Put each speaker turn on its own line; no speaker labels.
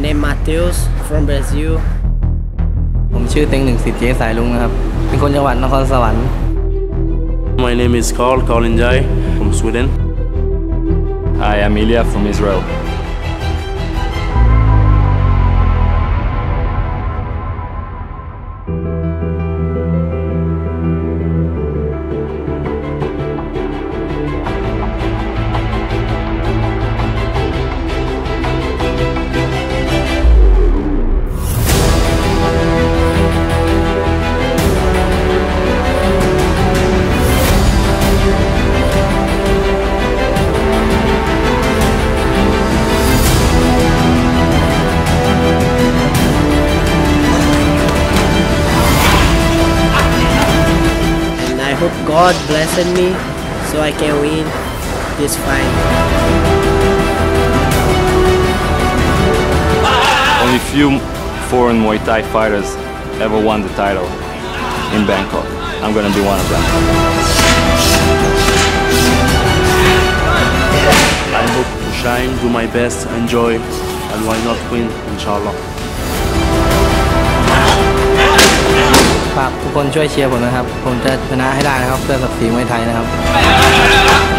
name Matheus from Brazil.
ผมชื่อเต็งหนึ่งสิทธิ์เจสายลุงนะครับ เป็นคนจังหวัดนครสวรรค์
My name is Carl Kalinjai from Sweden.
I am Ilya from Israel.
Hope God blessed me so I can win this fight.
Only few foreign Muay Thai fighters ever won the title in Bangkok. I'm gonna be one of them.
I hope to shine, do my best, enjoy, and why not win, inshallah.
คนช่วยเชียร์ผมนะครับ ผมจะชนะให้ได้นะครับเพื่อศักดิ์ศรีมวยไทยนะครับ